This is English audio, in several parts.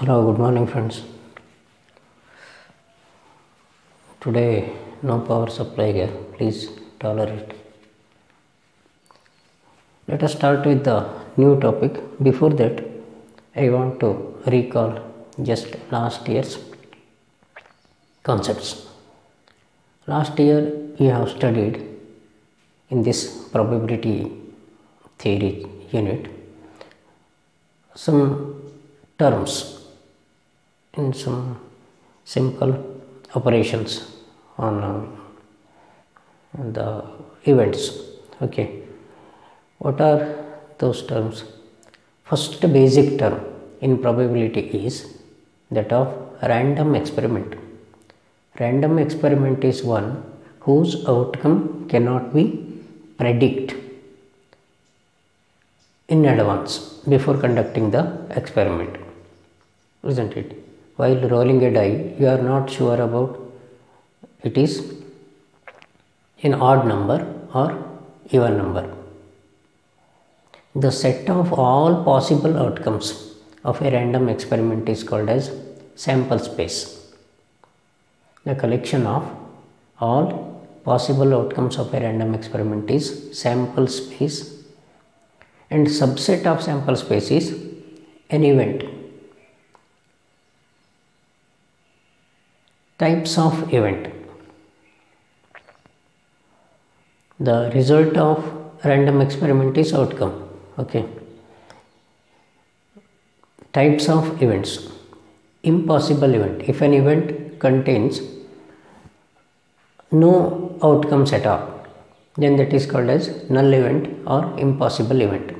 Hello, good morning, friends. Today, no power supply here. Please tolerate. Let us start with the new topic. Before that, I want to recall just last year's concepts. Last year, we have studied in this probability theory unit some terms in some simple operations on uh, the events. Okay. What are those terms? First basic term in probability is that of random experiment. Random experiment is one whose outcome cannot be predict in advance before conducting the experiment isn't it while rolling a die you are not sure about it is an odd number or even number. The set of all possible outcomes of a random experiment is called as sample space. The collection of all possible outcomes of a random experiment is sample space and subset of sample space is an event types of event. The result of random experiment is outcome okay? Types of events. Impossible event. If an event contains no outcomes at all then that is called as null event or impossible event.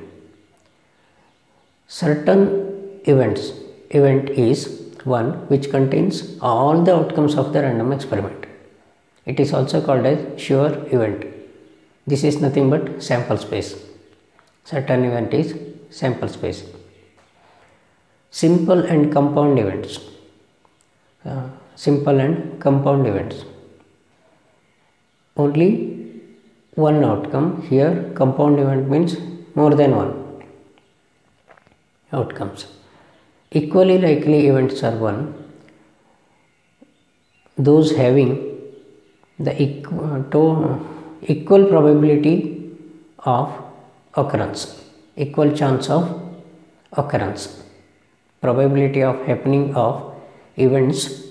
Certain events. Event is one which contains all the outcomes of the random experiment. It is also called as sure event. This is nothing but sample space. Certain event is sample space. Simple and compound events. Uh, simple and compound events. Only one outcome. Here compound event means more than one outcomes equally likely events are one. Those having the equal, probability of occurrence equal chance of occurrence probability of happening of events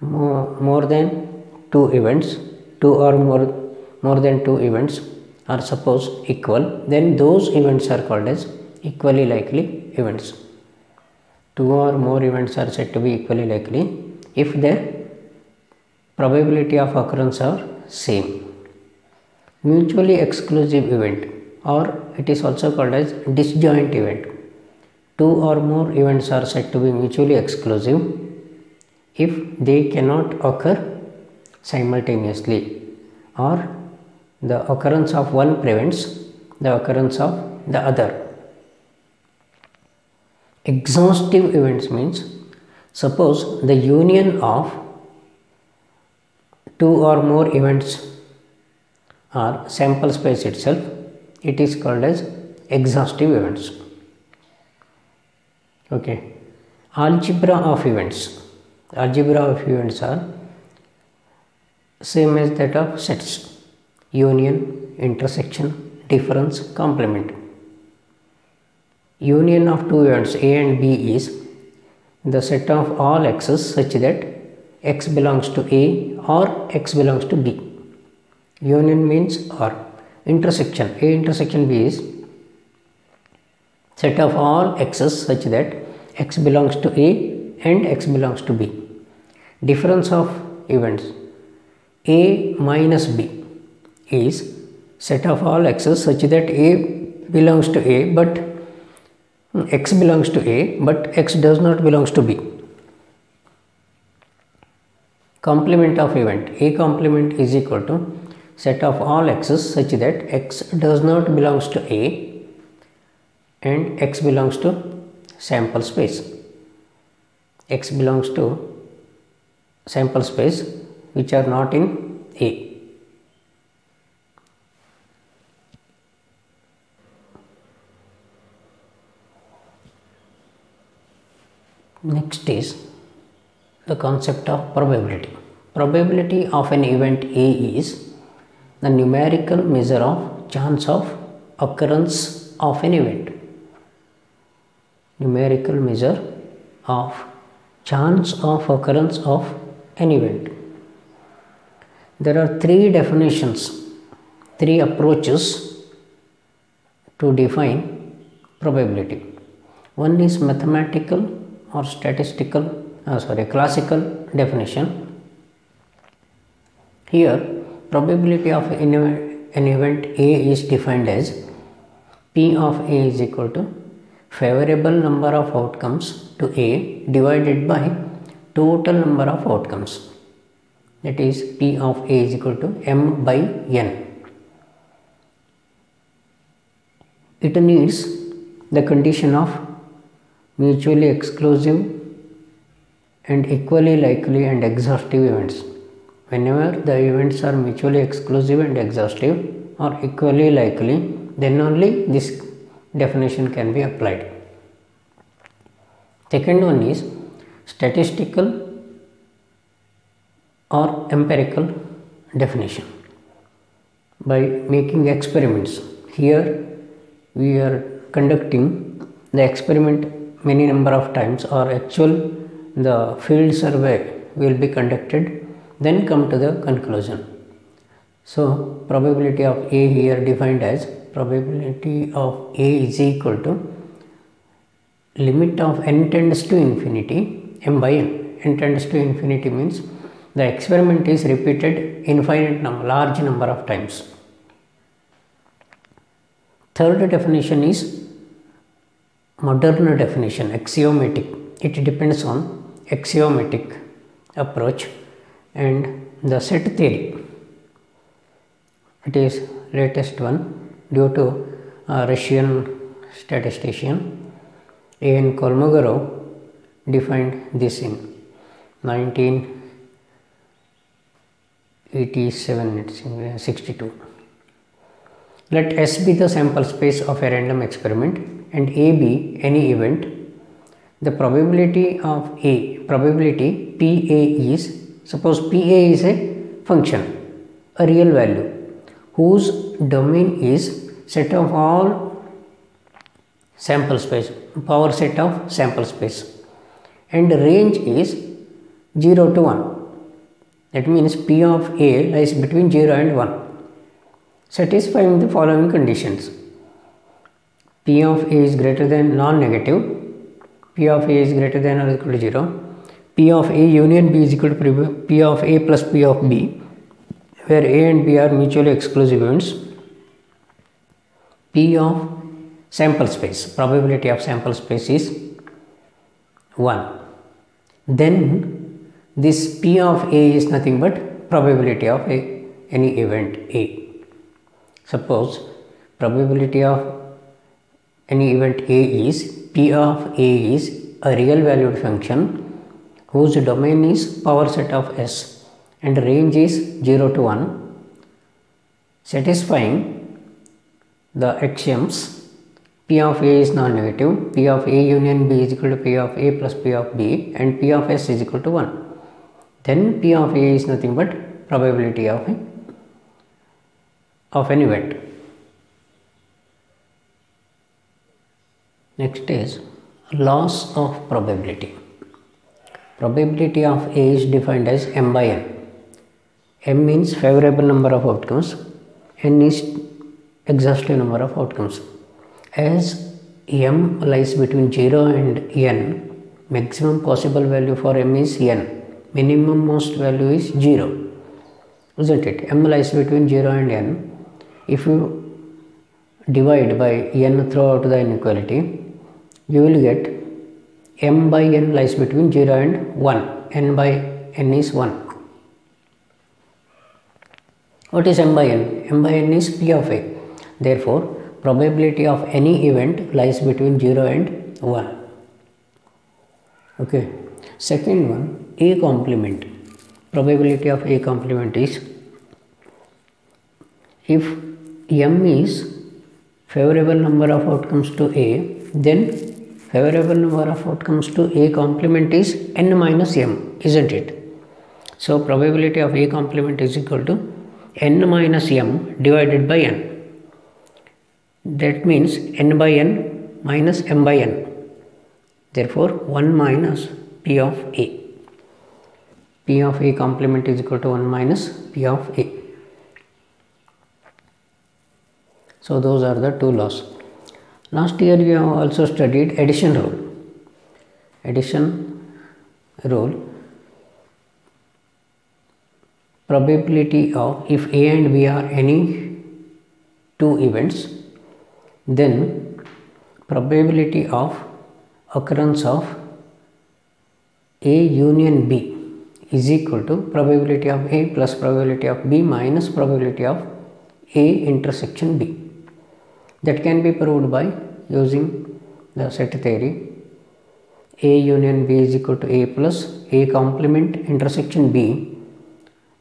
more, more than two events two or more more than two events are suppose equal then those events are called as equally likely events two or more events are said to be equally likely if their probability of occurrence are same. Mutually exclusive event or it is also called as disjoint event. Two or more events are said to be mutually exclusive if they cannot occur simultaneously or the occurrence of one prevents the occurrence of the other exhaustive events means suppose the union of two or more events are sample space itself it is called as exhaustive events. Okay. Algebra of events. Algebra of events are same as that of sets. Union intersection difference complement union of two events a and b is the set of all x's such that x belongs to a or x belongs to b. Union means or. Intersection. A intersection b is set of all x's such that x belongs to a and x belongs to b. Difference of events. A minus b is set of all x's such that a belongs to a but x belongs to a but x does not belongs to b. Complement of event. A complement is equal to set of all x's such that x does not belongs to a and x belongs to sample space. X belongs to sample space which are not in a Next is the concept of probability. Probability of an event A is the numerical measure of chance of occurrence of an event. Numerical measure of chance of occurrence of an event. There are three definitions, three approaches to define probability. One is mathematical or statistical, uh, sorry, classical definition. Here, probability of an event A is defined as P of A is equal to favorable number of outcomes to A divided by total number of outcomes. That is P of A is equal to M by N. It needs the condition of mutually exclusive and equally likely and exhaustive events. Whenever the events are mutually exclusive and exhaustive or equally likely, then only this definition can be applied. Second one is statistical or empirical definition by making experiments. Here we are conducting the experiment many number of times or actual the field survey will be conducted then come to the conclusion. So probability of a here defined as probability of a is equal to limit of n tends to infinity m by n. n tends to infinity means the experiment is repeated infinite number large number of times. Third definition is modern definition axiomatic. It depends on axiomatic approach and the set theory. It is latest one due to russian statistician a.n kolmogorov defined this in 1987 62 let s be the sample space of a random experiment and A be any event, the probability of A, probability PA is, suppose PA is a function, a real value, whose domain is set of all sample space, power set of sample space and range is 0 to 1. That means P of A lies between 0 and 1 satisfying the following conditions P of A is greater than non-negative, P of A is greater than or equal to 0, P of A union B is equal to P of A plus P of B, where A and B are mutually exclusive events, P of sample space, probability of sample space is 1. Then this P of A is nothing but probability of a, any event A. Suppose probability of any event A is P of A is a real valued function whose domain is power set of S and range is 0 to 1 satisfying the axioms P of A is non-negative, P of A union B is equal to P of A plus P of B and P of S is equal to 1. Then P of A is nothing but probability of, of an event. Next is loss of probability. Probability of A is defined as m by n. m means favorable number of outcomes, n is exhaustive number of outcomes. As m lies between 0 and n, maximum possible value for m is n, minimum most value is 0. Isn't it? m lies between 0 and n. If you divide by n throughout the inequality, you will get m by n lies between 0 and 1 n by n is 1 what is m by n? M by n is p of a. Therefore probability of any event lies between 0 and 1 okay. Second one a complement. Probability of a complement is if m is favorable number of outcomes to a then favorable number of outcomes to A complement is n minus m, isn't it? So probability of A complement is equal to n minus m divided by n. That means n by n minus m by n. Therefore 1 minus P of A. P of A complement is equal to 1 minus P of A. So those are the two laws. Last year we have also studied addition rule. Addition rule probability of if A and B are any two events then probability of occurrence of A union B is equal to probability of A plus probability of B minus probability of A intersection B that can be proved by using the set theory. A union b is equal to a plus a complement intersection b.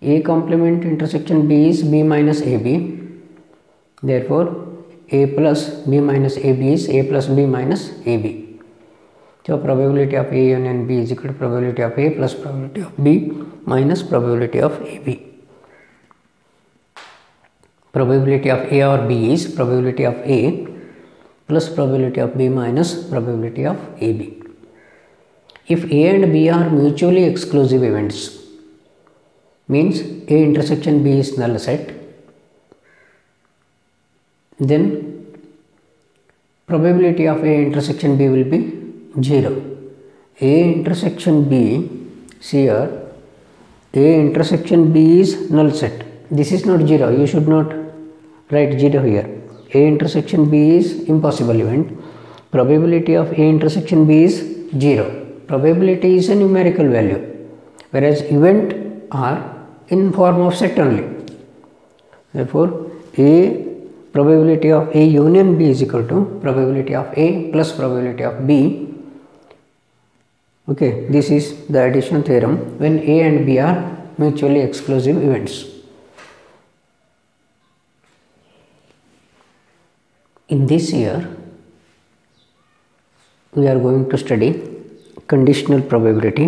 A complement intersection b is b minus ab therefore a plus b minus ab is a plus b minus ab so probability of a union b is equal to probability of a plus probability of b minus probability of ab probability of A or B is probability of A plus probability of B minus probability of AB. If A and B are mutually exclusive events, means A intersection B is null set, then probability of A intersection B will be 0. A intersection B, see here, A intersection B is null set this is not 0 you should not write 0 here. A intersection b is impossible event. Probability of a intersection b is 0 probability is a numerical value whereas event are in form of set only. Therefore a probability of a union b is equal to probability of a plus probability of b. Okay this is the addition theorem when a and b are mutually exclusive events In this year, we are going to study conditional probability.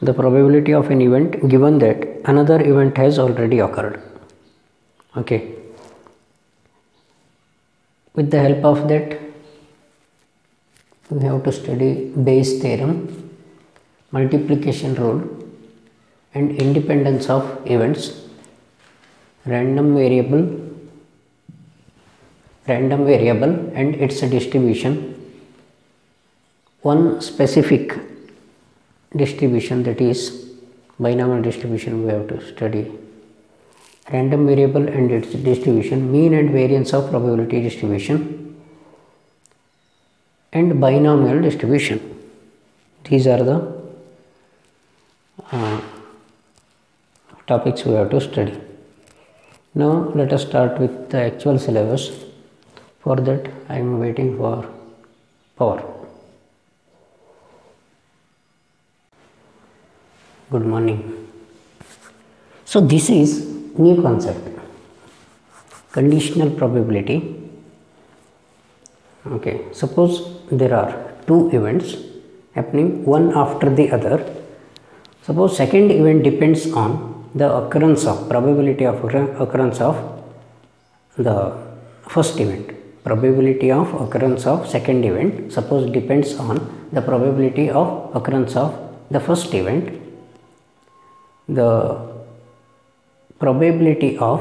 The probability of an event given that another event has already occurred. Okay. With the help of that, we have to study Bayes theorem, multiplication rule, and independence of events, random variable random variable and its distribution. One specific distribution that is binomial distribution we have to study. Random variable and its distribution mean and variance of probability distribution and binomial distribution. These are the uh, topics we have to study. Now let us start with the actual syllabus for that I am waiting for power. Good morning. So this is new concept conditional probability. Okay, suppose there are two events happening one after the other. Suppose second event depends on the occurrence of probability of occurrence of the first event probability of occurrence of second event suppose depends on the probability of occurrence of the first event. The probability of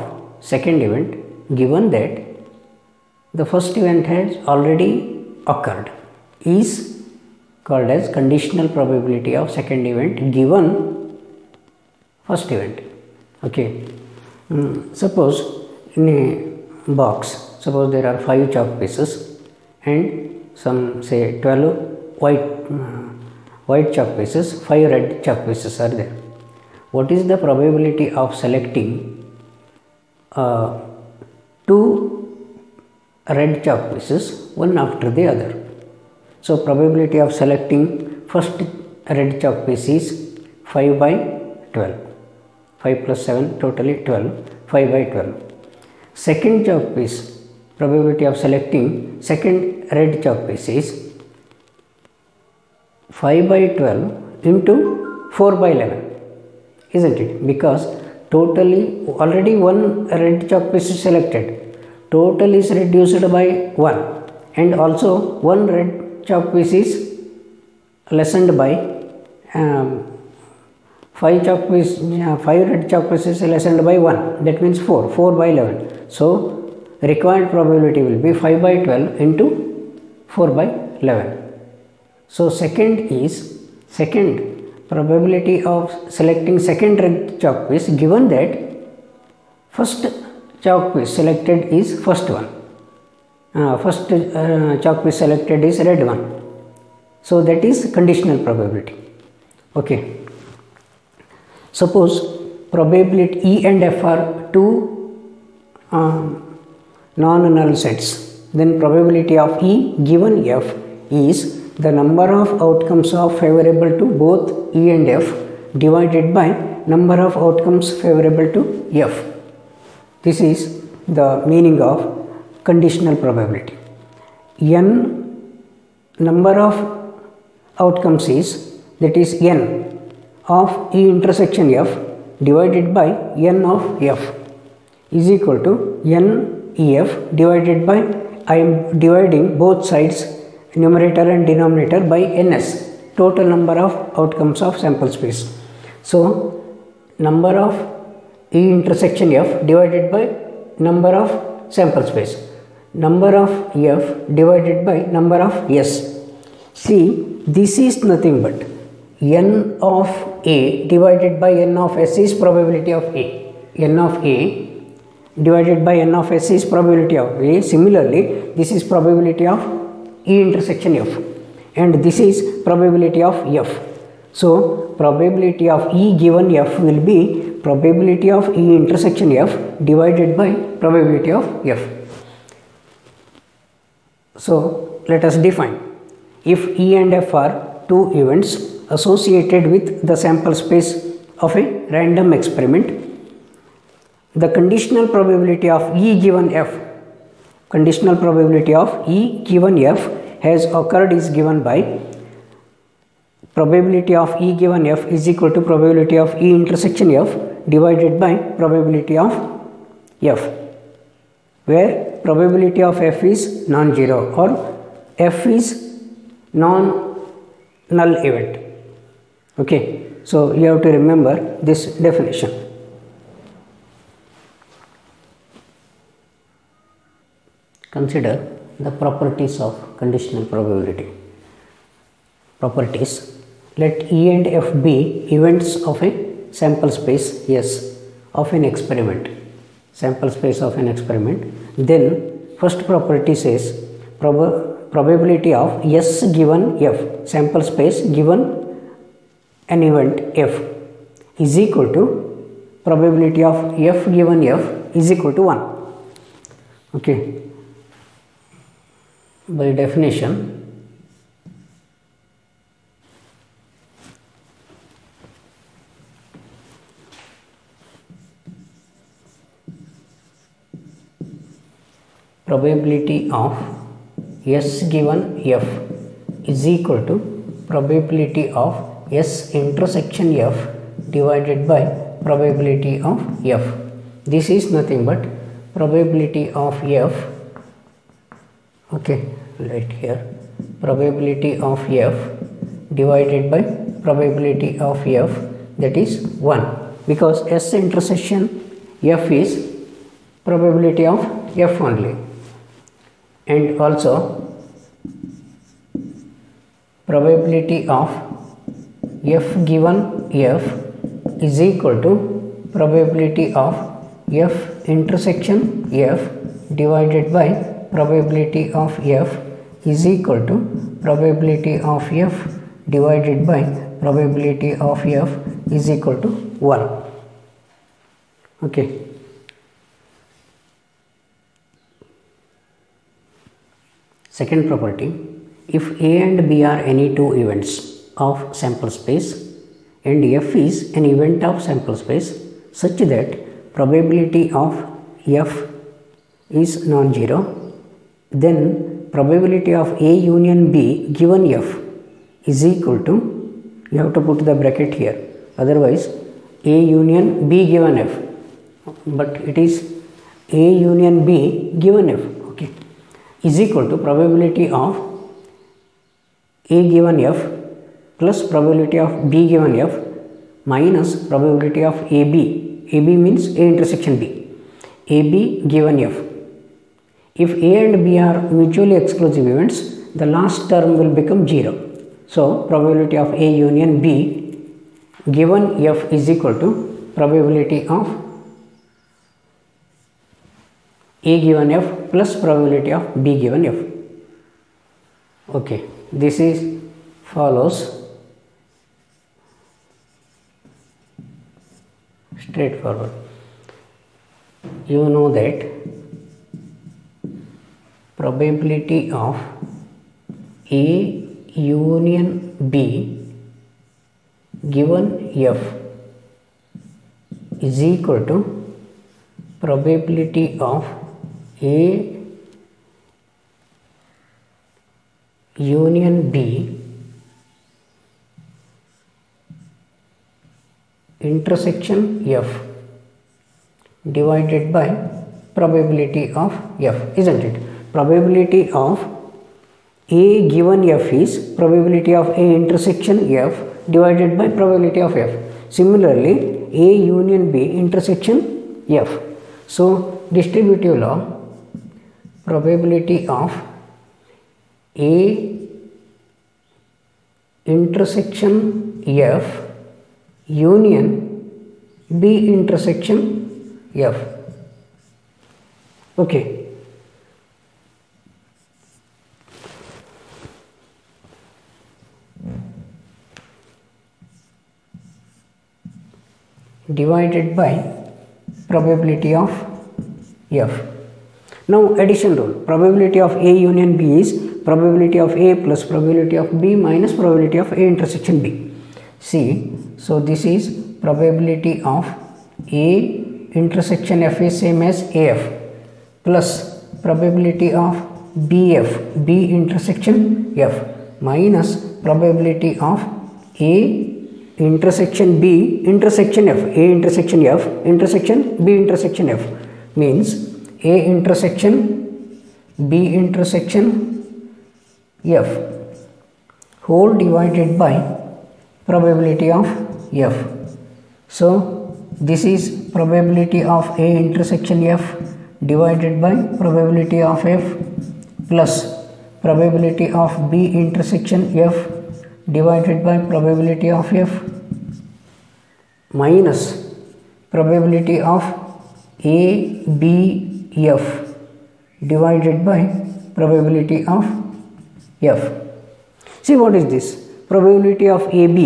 second event given that the first event has already occurred is called as conditional probability of second event given first event. Okay. Mm, suppose in a box suppose there are 5 chalk pieces and some say 12 white uh, white chalk pieces 5 red chalk pieces are there. What is the probability of selecting uh, two red chalk pieces one after the other? So probability of selecting first red chalk piece is 5 by 12 5 plus 7 totally 12 5 by 12 second chalk piece probability of selecting second red chalk piece is 5 by 12 into 4 by 11 isn't it? Because totally already one red chalk piece is selected. Total is reduced by 1 and also one red chalk piece is lessened by um, 5 chalk piece uh, 5 red chalk pieces lessened by 1 that means 4 4 by 11 so required probability will be 5 by 12 into 4 by 11 so second is second probability of selecting second red chalk piece given that first chalk piece selected is first one. Uh, first uh, chalk piece selected is red one. So that is conditional probability. Okay. Suppose probability E and F are two um, non-null sets. Then probability of E given F is the number of outcomes of favorable to both E and F divided by number of outcomes favorable to F. This is the meaning of conditional probability. N number of outcomes is that is n of E intersection F divided by n of F is equal to n EF divided by I am dividing both sides numerator and denominator by ns total number of outcomes of sample space. So number of e intersection f divided by number of sample space. Number of f divided by number of s. See this is nothing but n of a divided by n of s is probability of a. N of a divided by n of s is probability of a similarly this is probability of E intersection F and this is probability of F. So, probability of E given F will be probability of E intersection F divided by probability of F. So, let us define if E and F are two events associated with the sample space of a random experiment, the conditional probability of E given F. Conditional probability of E given F has occurred is given by probability of E given F is equal to probability of E intersection F divided by probability of F where probability of F is non-zero or F is non-null event. Okay so you have to remember this definition consider the properties of conditional probability. Properties let E and F be events of a sample space S of an experiment, sample space of an experiment. Then first property says prob probability of S given F, sample space given an event F is equal to probability of F given F is equal to 1. Okay by definition probability of S given F is equal to probability of S intersection F divided by probability of F. This is nothing but probability of F okay right here. Probability of f divided by probability of f that is 1 because s intersection f is probability of f only. And also probability of f given f is equal to probability of f intersection f divided by probability of f is equal to probability of f divided by probability of f is equal to 1 okay. Second property if a and b are any two events of sample space and f is an event of sample space such that probability of f is non-zero then probability of A union B given F is equal to you have to put the bracket here otherwise A union B given F but it is A union B given F okay is equal to probability of A given F plus probability of B given F minus probability of AB. AB means A intersection B. AB given F. If A and B are mutually exclusive events, the last term will become 0. So, probability of A union B given F is equal to probability of A given F plus probability of B given F. Okay, this is follows straightforward. You know that probability of A union B given F is equal to probability of A union B intersection F divided by probability of F isn't it probability of A given F is probability of A intersection F divided by probability of F similarly A union B intersection F so distributive law probability of A intersection F union B intersection F. Okay. Divided by probability of F. Now addition rule probability of A union B is probability of A plus probability of B minus probability of A intersection B. See so this is probability of A intersection F is same as AF plus probability of BF B intersection F minus probability of A intersection B intersection F. A intersection F intersection B intersection F. Means A intersection B intersection F. Whole divided by probability of F. So, this is probability of A intersection F divided by probability of F plus probability of B intersection F divided by probability of F minus probability of A B F divided by probability of F. See what is this? Probability of AB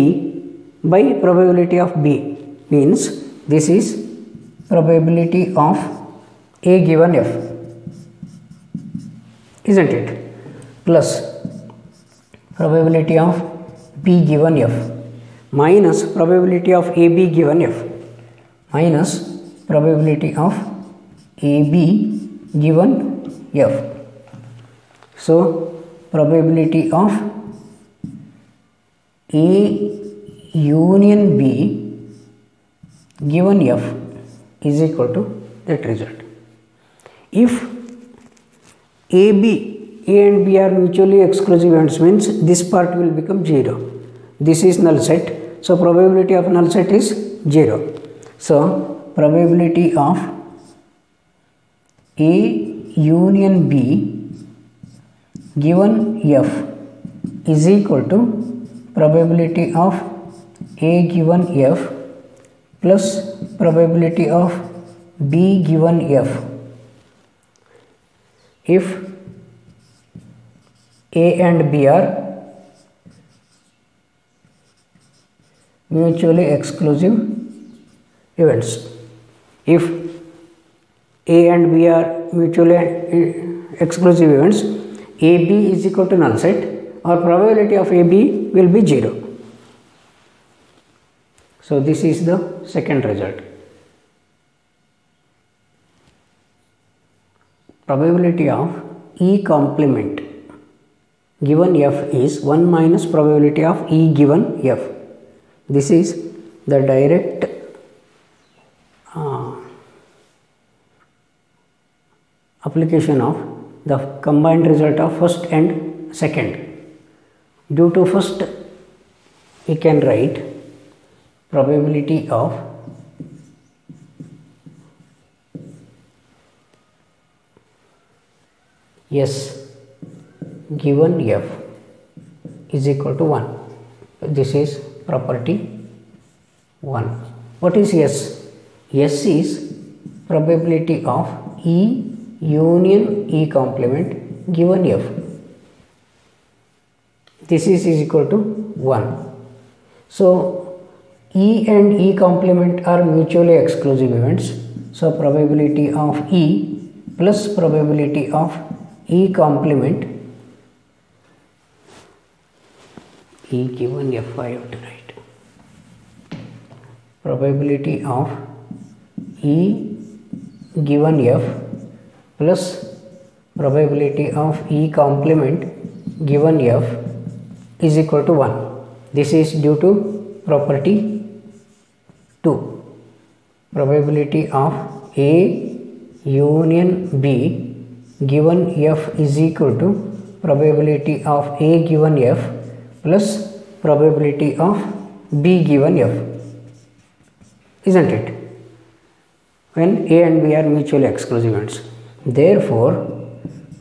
by probability of B means this is probability of A given F isn't it plus probability of B given F minus probability of AB given F minus probability of AB given F. So, probability of A union B given F is equal to that result. If AB, A and B are mutually exclusive ends means this part will become 0. This is null set. So, probability of null set is 0. So, probability of A union B given F is equal to probability of a given F plus probability of B given F. If A and B are mutually exclusive events. If A and B are mutually exclusive events, AB is equal to null set or probability of AB will be 0. So, this is the second result. Probability of E complement given F is 1 minus probability of E given F. This is the direct uh, application of the combined result of first and second. Due to first, we can write probability of yes given F is equal to 1. This is property 1. What is S? S is probability of E union E complement given F. This is, is equal to 1. So, E and E complement are mutually exclusive events. So, probability of E plus probability of E complement Given F I have to write. Probability of E given F plus probability of E complement given F is equal to 1. This is due to property 2. Probability of A union B given F is equal to probability of A given F plus probability of B given F. Isn't it? When A and B are mutually exclusive ends. Therefore,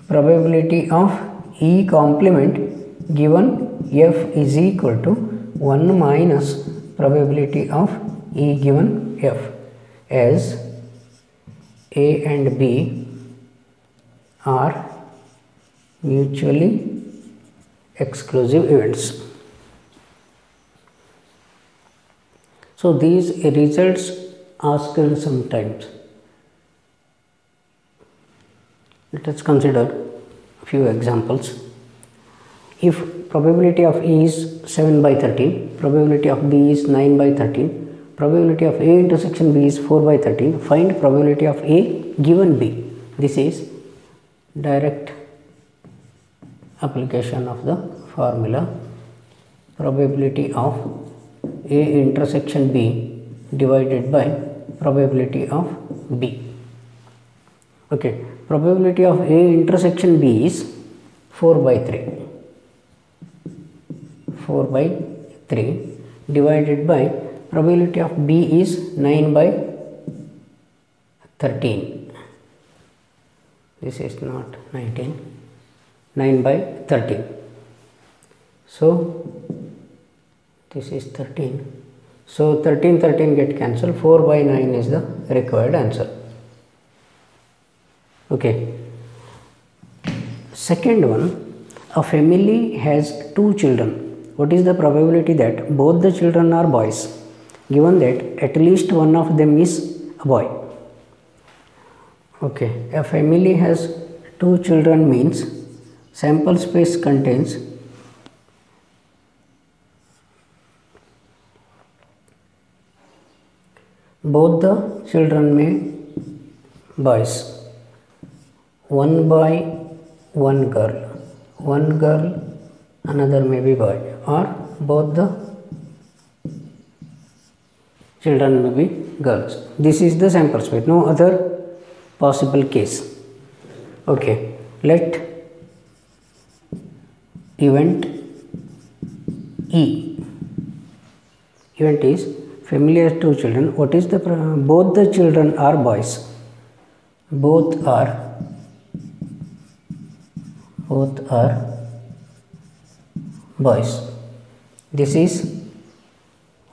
probability of E complement given F is equal to 1 minus probability of E given F as A and B are mutually exclusive events. So these results asked sometimes. Let us consider a few examples. If probability of A is 7 by 13, probability of B is 9 by 13, probability of A intersection B is 4 by 13, find probability of A given B. This is direct application of the formula probability of A intersection B divided by probability of B. Okay, probability of A intersection B is 4 by 3. 4 by 3 divided by probability of B is 9 by 13. This is not 19, 9 by 13. So, this is 13. So, 13, 13 get cancelled, 4 by 9 is the required answer. Okay. Second one a family has two children. What is the probability that both the children are boys? Given that at least one of them is a boy. Okay. A family has two children means sample space contains both the children may boys. One boy, one girl, one girl, another maybe boy, or both the children may be girls. This is the sample space, no other possible case. Okay, let event E. Event is family has two children. What is the both the children are boys. Both are both are boys. This is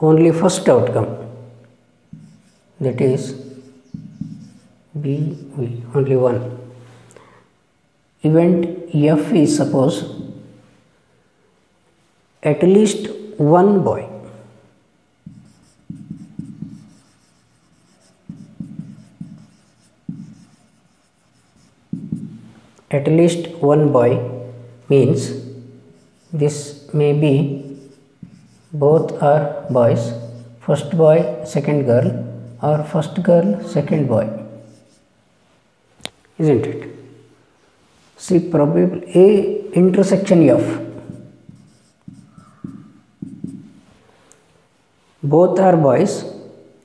only first outcome That is B only one. Event F is suppose at least one boy. at least one boy means this may be both are boys first boy second girl or first girl second boy isn't it see probable a intersection f both are boys.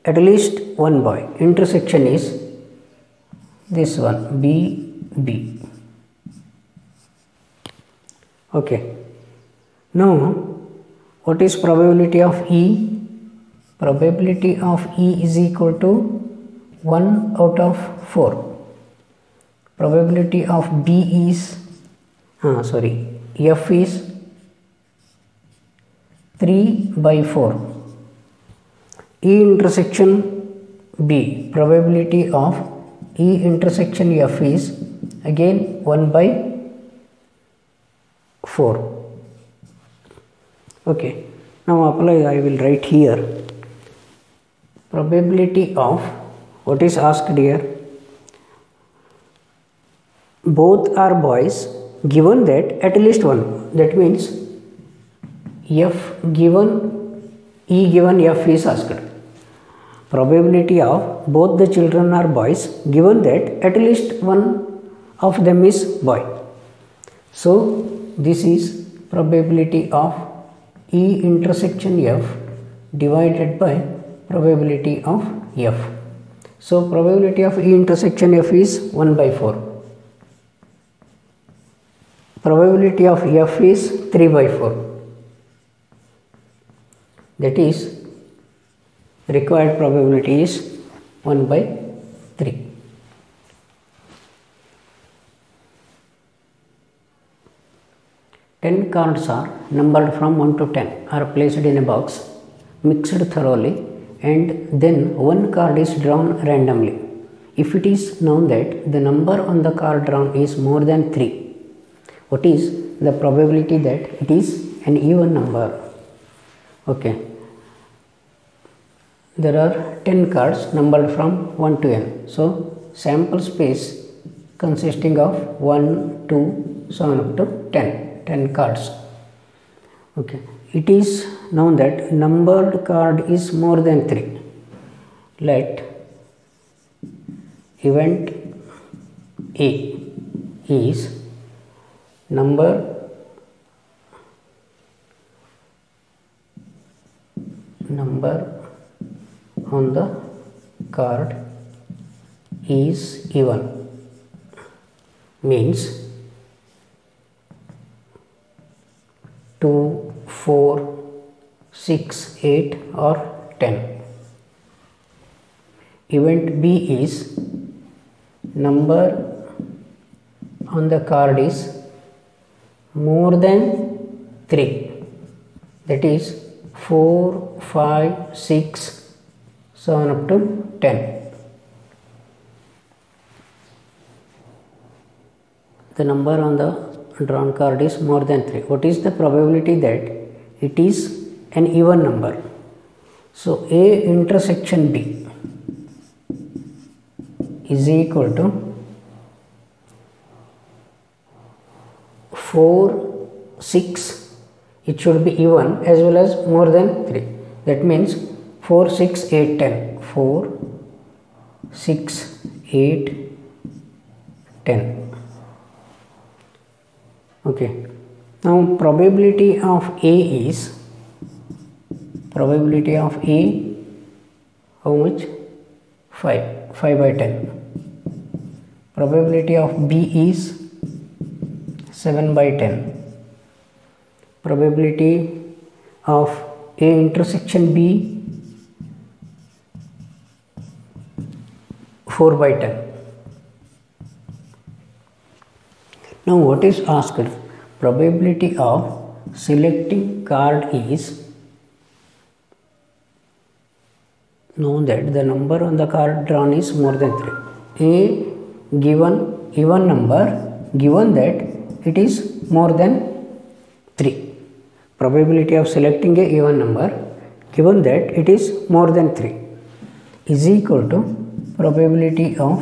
At least one boy. Intersection is this one. B b. Okay. Now what is probability of e? Probability of e is equal to 1 out of 4 probability of b is uh, sorry. F is 3 by 4 E intersection B probability of E intersection F is again 1 by 4 okay. Now apply I will write here. Probability of what is asked here? Both are boys given that at least one. That means F given E given F is asked probability of both the children are boys given that at least one of them is boy. So this is probability of E intersection F divided by probability of F. So probability of E intersection F is 1 by 4. Probability of F is 3 by 4. That is required probability is 1 by 3. Ten cards are numbered from 1 to 10 are placed in a box mixed thoroughly and then one card is drawn randomly. If it is known that the number on the card drawn is more than 3, what is the probability that it is an even number? Okay there are 10 cards numbered from 1 to n. So, sample space consisting of 1, 2, so on up to 10, 10 cards. Okay. It is known that numbered card is more than 3. Let event A is number number on the card is even. Means 2 4 6 8 or 10 event b is number on the card is more than 3 that is 4 5 6 so on up to 10 the number on the drawn card is more than 3 what is the probability that it is an even number? So a intersection b is equal to 4 6 it should be even as well as more than 3 that means 4 6 8 10 4 6 8 10 okay. Now probability of a is probability of a how much? 5 5 by 10 probability of b is 7 by 10 probability of a intersection b 4 by 10. Now what is asked? Probability of selecting card is known that the number on the card drawn is more than 3. A given even number given that it is more than 3. Probability of selecting a even number given that it is more than 3 is equal to probability of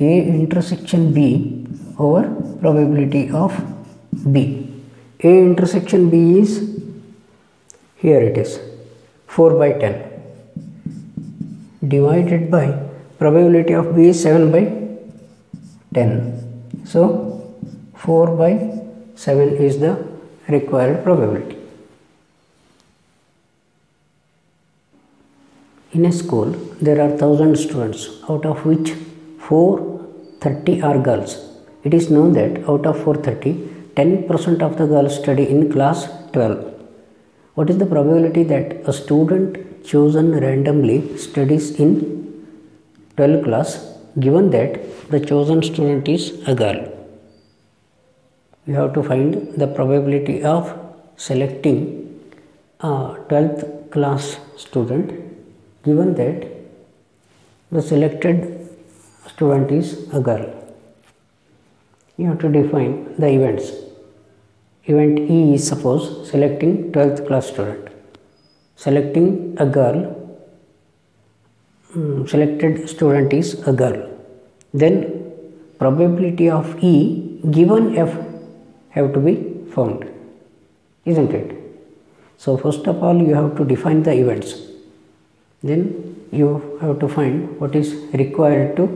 A intersection B over probability of B. A intersection B is here it is 4 by 10 divided by probability of B is 7 by 10. So 4 by 7 is the required probability. In a school, there are 1000 students, out of which 430 are girls. It is known that out of 430, 10% of the girls study in class 12. What is the probability that a student chosen randomly studies in 12 class given that the chosen student is a girl? We have to find the probability of selecting a 12th class student given that the selected student is a girl. You have to define the events. Event E is suppose selecting 12th class student. Selecting a girl, um, selected student is a girl. Then probability of E given F have to be found, isn't it? So first of all you have to define the events then you have to find what is required to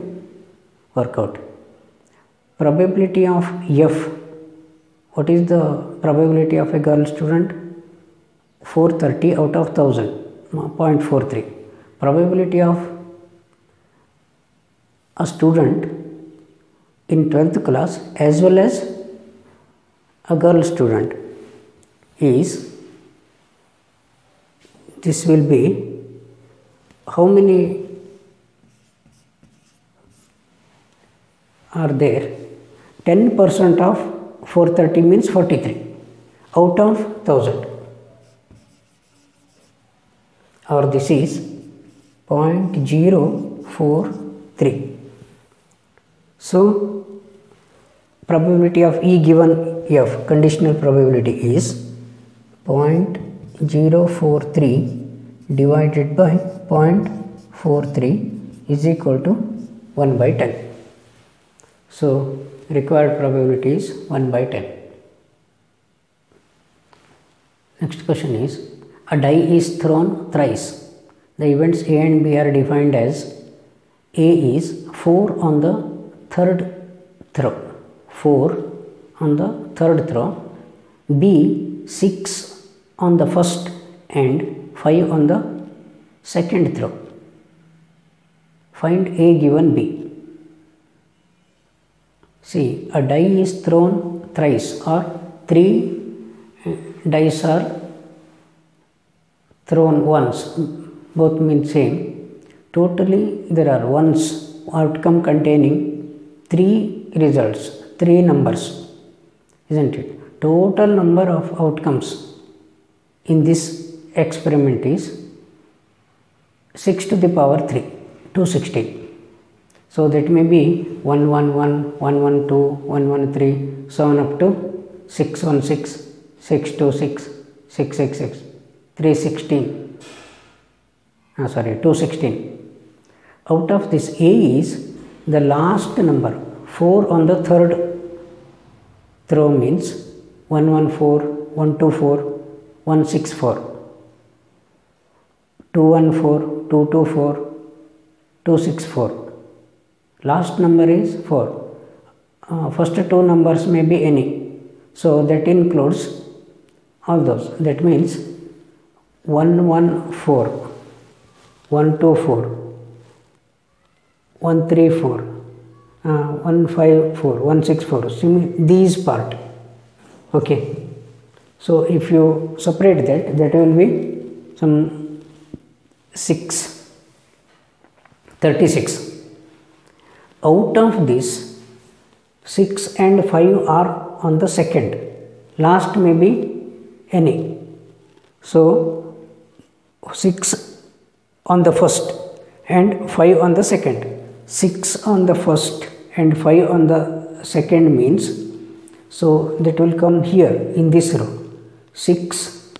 work out. Probability of f. What is the probability of a girl student? 430 out of 1000 0.43 probability of a student in 12th class as well as a girl student is this will be how many are there? 10% of 430 means 43 out of 1000 or this is 0.043 so probability of E given F conditional probability is 0.043 divided by 0.43 is equal to 1 by 10. So, required probability is 1 by 10. Next question is a die is thrown thrice. The events A and B are defined as A is 4 on the third throw, 4 on the third throw, B 6 on the first and 5 on the second throw. Find A given B. See, a die is thrown thrice or three uh, dice are thrown once, both mean same. Totally, there are ones outcome containing three results, three numbers, isn't it? Total number of outcomes in this experiment is 6 to the power 3, 216. So that may be 111, 112, 113, so on up to 616, 626, 666, 316, ah, sorry, 216. Out of this A is the last number, 4 on the third throw means 114, 124, 164, 214, 224, 264. Last number is 4. Uh, first two numbers may be any. So that includes all those. That means 114, 124, 134, uh, 154, 164. Sim- these part. Okay. So if you separate that, that will be some 6, 36. Out of this, 6 and 5 are on the second. Last may be any. So 6 on the first and 5 on the second. 6 on the first and 5 on the second means so that will come here in this row 6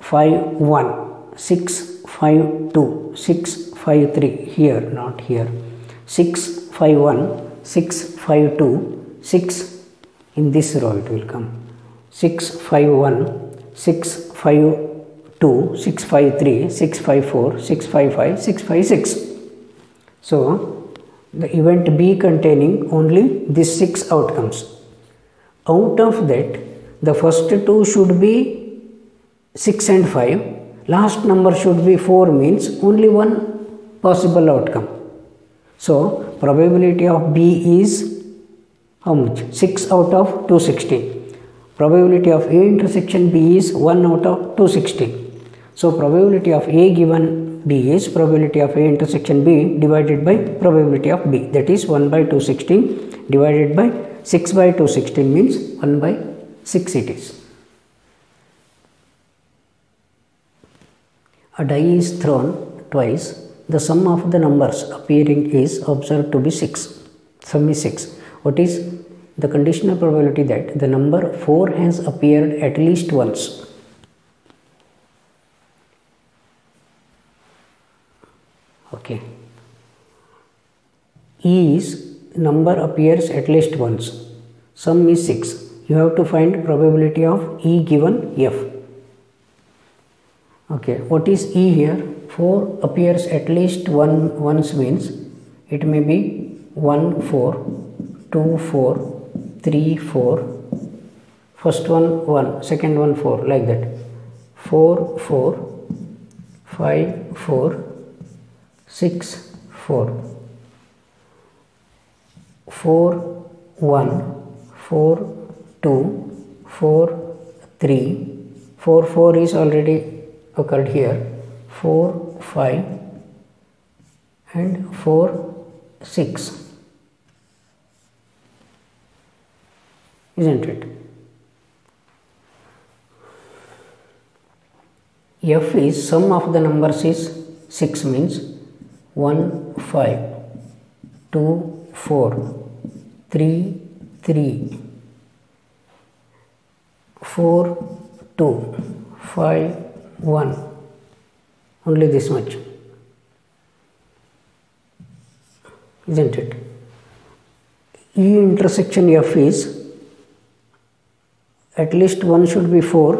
5 1 6 5 2 6 5 3 here not here 6 5 1 6 5 2 6 in this row it will come 6 5 1 6 5 2 6 5 3 6 5 4 6 5 5 6 5 6 so the event b containing only these six outcomes out of that the first two should be 6 and 5 last number should be 4 means only one possible outcome. So probability of b is how much? 6 out of 260 probability of a intersection b is 1 out of 260 so probability of a given b is probability of a intersection b divided by probability of b. That is 1 by 216 divided by 6 by 216 means 1 by 6 it is. A die is thrown twice. The sum of the numbers appearing is observed to be 6. Sum is 6. What is the conditional probability that the number 4 has appeared at least once? Okay. E is number appears at least once. Sum is 6. You have to find probability of E given F. Okay, what is E here? 4 appears at least one once means it may be 1 4 2 4 3 4 first one 1 second one 4 like that. 4 4 5 4 6 4 4 1 4 2 4 3 4 4 is already occurred here 4 5 and 4 6 isn't it? F is sum of the numbers is 6 means 1 5 2 4 3 3 4 2 5 1 only this much. Isn't it? E intersection f is at least one should be 4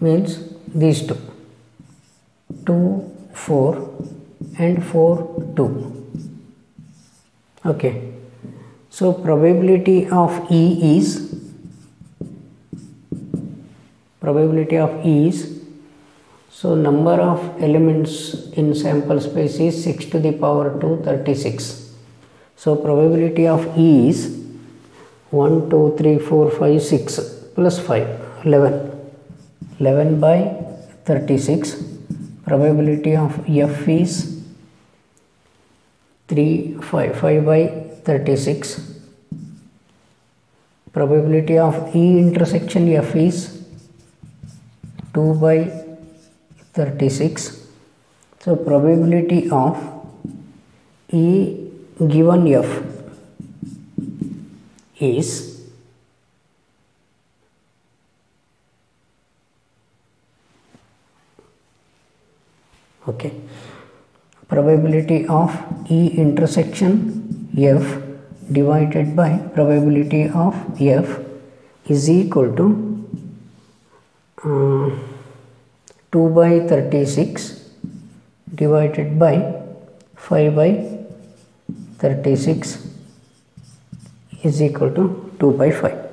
means these two. 2 4 and 4 2 okay. So probability of E is probability of E is so number of elements in sample space is 6 to the power 2 36 so probability of E is 1 2 3 4 5 6 plus 5 11 11 by 36 probability of F is 3 5 5 by 36 probability of E intersection F is 2 by 36 so probability of E given F is okay. Probability of E intersection f divided by probability of f is equal to uh, 2 by 36 divided by 5 by 36 is equal to 2 by 5